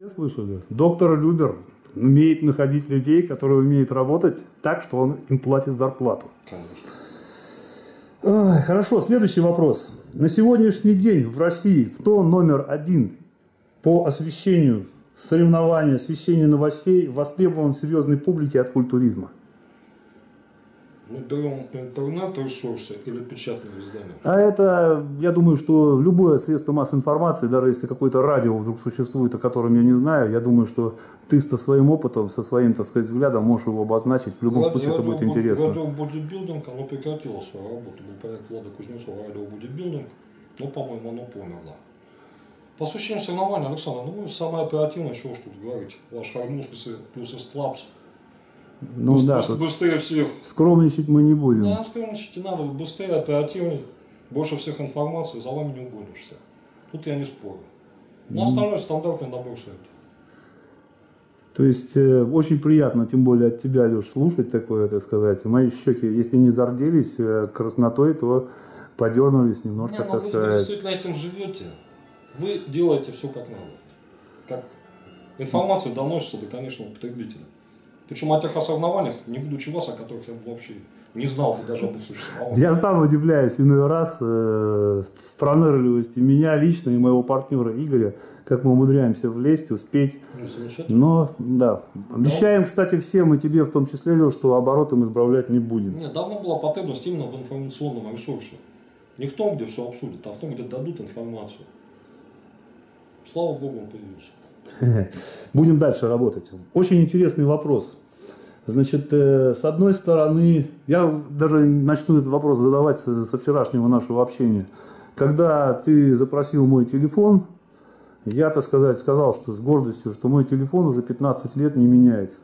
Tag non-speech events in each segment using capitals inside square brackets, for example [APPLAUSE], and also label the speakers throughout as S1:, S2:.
S1: Все слышали? Доктор Любер умеет находить людей, которые умеют работать так, что он им платит зарплату. Ой, хорошо, следующий вопрос. На сегодняшний день в России кто номер один по освещению соревнований, освещению новостей востребован в серьезной публике от культуризма?
S2: Мы берем интернет-ресурсы или печатные издания?
S1: А это, я думаю, что любое средство массовой информации, даже если какое-то радио вдруг существует, о котором я не знаю, я думаю, что ты со своим опытом, со своим, так сказать, взглядом можешь его обозначить. В любом
S2: Радио-
S1: случае это будет интересно.
S2: Радио бодибилдинг, оно прекратило свою работу. Был проект Влада Кузнецова радио бодибилдинг, но, по-моему, оно померло. По освещению соревнований, Александр, ну, самое оперативное, чего уж тут говорить. Ваш Хармускасы плюс Эстлапс.
S1: Ну
S2: Быс-
S1: да, тут
S2: быстрее всех.
S1: скромничать мы не будем.
S2: Да, скромничать не надо, вы быстрее, оперативнее, больше всех информации, за вами не угонишься. Тут я не спорю. Но остальное стандартный набор сайта.
S1: То есть э, очень приятно, тем более от тебя, Леш, слушать такое, так сказать. Мои щеки, если не зарделись э, краснотой, то подернулись немножко,
S2: Не, ну
S1: так
S2: вы, вы
S1: сказать.
S2: действительно этим живете. Вы делаете все как надо. Как информация доносится до конечного потребителя. Причем о тех соревнованиях, не будучи вас, о которых я вообще не знал бы даже об их существовании.
S1: Я сам удивляюсь иной раз э, с меня лично и моего партнера Игоря, как мы умудряемся влезть, успеть.
S2: Ну.
S1: Но, да. Обещаем, кстати, всем, и тебе в том числе, Леш, что обороты мы избавлять не будем.
S2: Нет, давно была потребность именно в информационном ресурсе. Не в том, где все обсудят, а в том, где дадут информацию. Слава Богу, он появился. [LAUGHS]
S1: Будем дальше работать. Очень интересный вопрос. Значит, э, с одной стороны, я даже начну этот вопрос задавать со, вчерашнего нашего общения. Когда ты запросил мой телефон, я, так сказать, сказал, что с гордостью, что мой телефон уже 15 лет не меняется.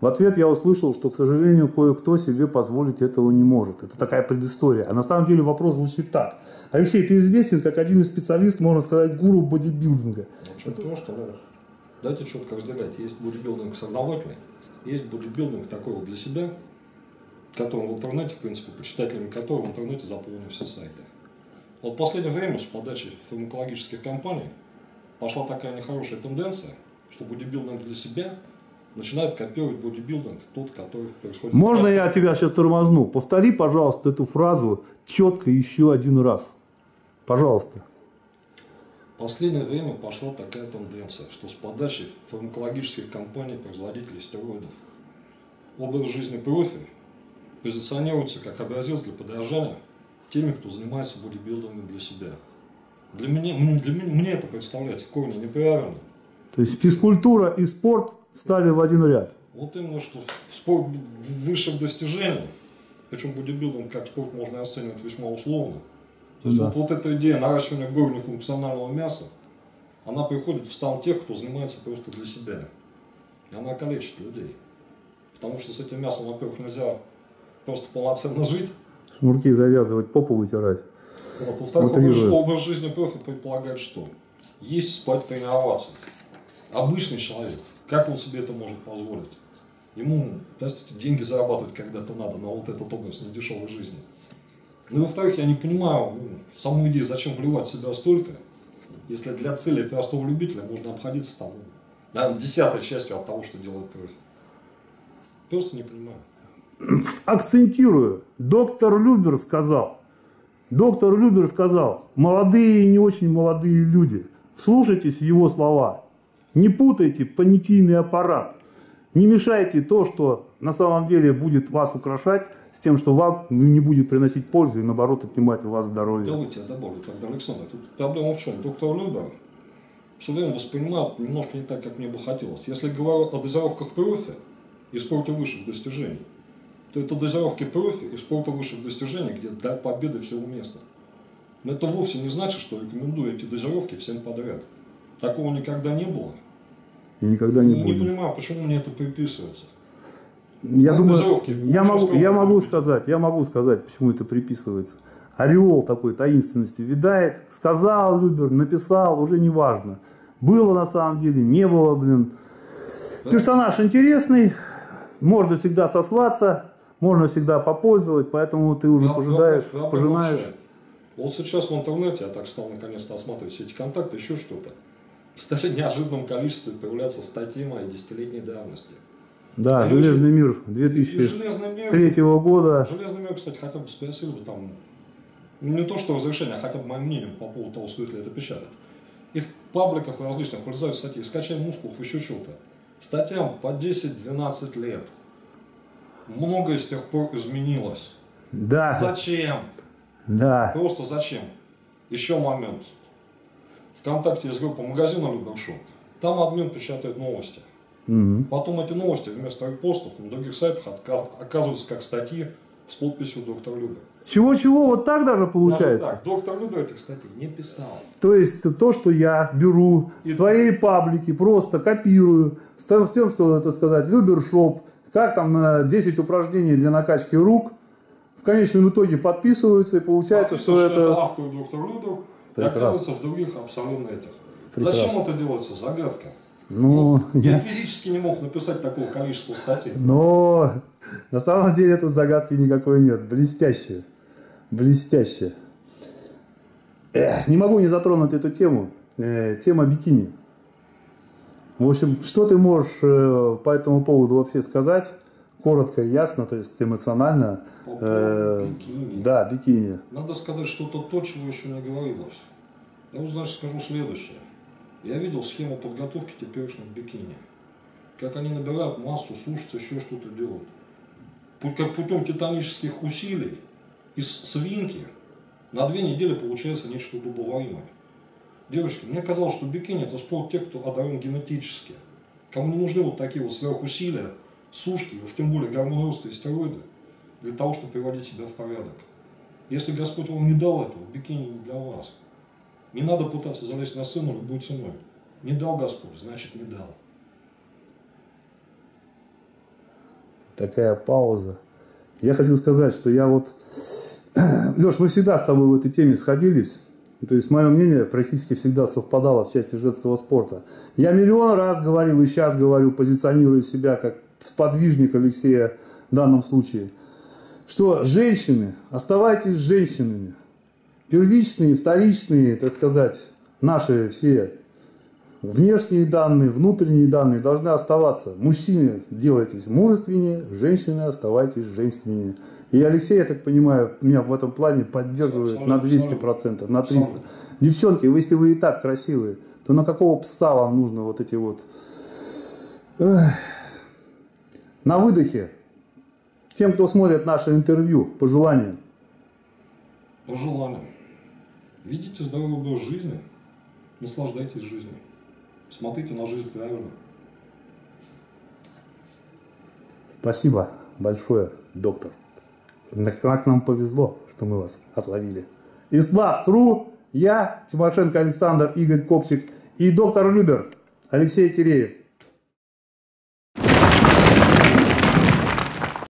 S1: В ответ я услышал, что, к сожалению, кое-кто себе позволить этого не может. Это такая предыстория. А на самом деле вопрос звучит так. Алексей, ты известен как один из специалистов, можно сказать, гуру бодибилдинга.
S2: Очень просто, ну, дайте четко разделять. Есть бодибилдинг соревновательный, есть бодибилдинг такой вот для себя, который в интернете, в принципе, почитателями которого в интернете заполнены все сайты. Вот в последнее время с подачи фармакологических компаний пошла такая нехорошая тенденция, что бодибилдинг для себя начинает копировать бодибилдинг тот, который происходит
S1: Можно я тебя сейчас тормозну? Повтори, пожалуйста, эту фразу четко еще один раз. Пожалуйста.
S2: В последнее время пошла такая тенденция, что с подачи фармакологических компаний, производителей стероидов, образ жизни профи позиционируется как образец для подражания теми, кто занимается бодибилдингом для себя. Для меня, для меня, мне это представляется в корне неправильно.
S1: То есть физкультура и спорт стали в один ряд.
S2: Вот именно, что в спорт высших достижениях, причем бодибилдинг как спорт можно оценивать весьма условно. То есть
S1: Да.
S2: вот, вот эта идея наращивания горни функционального мяса, она приходит в стан тех, кто занимается просто для себя. И она калечит людей. Потому что с этим мясом, во-первых, нельзя просто полноценно жить.
S1: Шнурки завязывать, попу вытирать.
S2: Вот, во-вторых, образ жизни профи предполагает что? Есть, спать, тренироваться. Обычный человек, как он себе это может позволить? Ему, простите, деньги зарабатывать когда-то надо на вот этот образ недешевой жизни. Ну, и во-вторых, я не понимаю ну, саму идею, зачем вливать в себя столько, если для цели простого любителя можно обходиться там, ну, наверное, десятой частью от того, что делает профи. Просто не понимаю.
S1: Акцентирую. Доктор Любер сказал. Доктор Любер сказал, молодые и не очень молодые люди, вслушайтесь в его слова. Не путайте понятийный аппарат. Не мешайте то, что на самом деле будет вас украшать, с тем, что вам ну, не будет приносить пользу и наоборот отнимать у вас здоровье.
S2: Давайте я добавлю тогда, Александр. Тут проблема в чем? Доктор Любер все время воспринимает немножко не так, как мне бы хотелось. Если говорю о дозировках профи и спорте высших достижений, то это дозировки профи и спорта высших достижений, где для победы все уместно. Но это вовсе не значит, что рекомендую эти дозировки всем подряд. Такого никогда не было.
S1: И никогда не
S2: И не
S1: будет.
S2: понимаю, почему мне это приписывается.
S1: Я
S2: Ну,
S1: думаю, я могу, я могу сказать, я могу сказать, почему это приписывается. Ореол такой таинственности видает, сказал Любер, написал, уже не важно. Было на самом деле, не было, блин. Персонаж интересный, можно всегда сослаться, можно всегда попользовать, поэтому ты уже
S2: Проб-
S1: пожидаешь,
S2: проблема
S1: пожинаешь.
S2: Вот сейчас в интернете я так стал наконец-то осматривать все эти контакты, еще что-то. [LAUGHS] стали в неожиданном количестве появляться статьи моей десятилетней давности.
S1: Да,
S2: Они
S1: Железный мир
S2: И
S1: 2003
S2: Железный мир,
S1: года.
S2: Железный мир, кстати, хотя бы спросил бы там, ну, не то что разрешение, а хотя бы мое мнение по поводу того, стоит ли это печатать. И в пабликах различных вылезают статьи, скачай мускулов, еще что-то. Статьям по 10-12 лет. Многое с тех пор изменилось.
S1: Да,
S2: Зачем?
S1: да.
S2: Просто зачем? Еще момент. Вконтакте есть группа магазина Любершоп. Там админ печатает новости.
S1: Мгм.
S2: Потом эти новости вместо репостов на других сайтах оказываются как статьи с подписью доктор Любер.
S1: Чего-чего, вот так даже
S2: Даже
S1: получается.
S2: так, доктор Любер этих статей не писал.
S1: То есть то, что я беру
S2: И-
S1: с твоей паблики, просто копирую, с тем, что, это сказать, Любершоп, как там на 10 упражнений для накачки рук, в конечном итоге подписываются, и получается, что
S2: Написано,
S1: это...
S2: автор доктор И
S1: Прекрасно.
S2: оказывается в других абсолютно этих.
S1: Прекрасно.
S2: Зачем это делается? Загадка.
S1: Ну,
S2: Я
S1: я-
S2: физически не мог написать такого количества статей.
S1: но на самом деле тут загадки никакой нет. Блестяще. Блестяще. Эх, не могу не затронуть эту тему. Э, тема бикини. В общем, что ты можешь э, по этому поводу вообще сказать? Коротко и ясно, то есть эмоционально.
S2: По
S1: Э,
S2: бикини.
S1: Да, бикини.
S2: Надо сказать что-то то, чего еще не говорилось. Я вот, значит, скажу следующее. Я видел схему подготовки теперешних бикини. Как они набирают массу, сушатся, еще что-то делают. Как путем титанических усилий из свинки на две недели получается нечто удобоваримое. Девочки, мне казалось, что бикини это спорт тех, кто одарен генетически. Кому не нужны вот такие вот сверхусилия, сушки, уж тем более гормоны роста и стероиды, для того, чтобы приводить себя в порядок. Если Господь вам не дал этого, бикини не для вас. Не надо пытаться залезть на сцену любой ценой. Не дал Господь, значит не дал.
S1: Такая пауза. Я хочу сказать, что я вот... [CLEARS THROAT] Леш, мы всегда с тобой в этой теме сходились. То есть мое мнение практически всегда совпадало в части женского спорта. Я миллион раз говорил и сейчас говорю, позиционирую себя как сподвижник Алексея в данном случае, что женщины, оставайтесь женщинами. Первичные, вторичные, так сказать, наши все внешние данные, внутренние данные должны оставаться. Мужчины делайтесь мужественнее, женщины оставайтесь женственнее. И Алексей, я так понимаю, меня в этом плане поддерживает на 200%, на 300%. Девчонки, вы, если вы и так красивые, то на какого пса вам нужно вот эти вот... Эх. На выдохе. Тем, кто смотрит наше интервью, пожелания.
S2: По желанию. Видите здоровый образ жизни, наслаждайтесь жизнью. Смотрите на жизнь правильно.
S1: Спасибо большое, доктор. Как нам повезло, что мы вас отловили. Ислав.ру, я, Тимошенко Александр, Игорь Копчик и доктор Любер Алексей Киреев.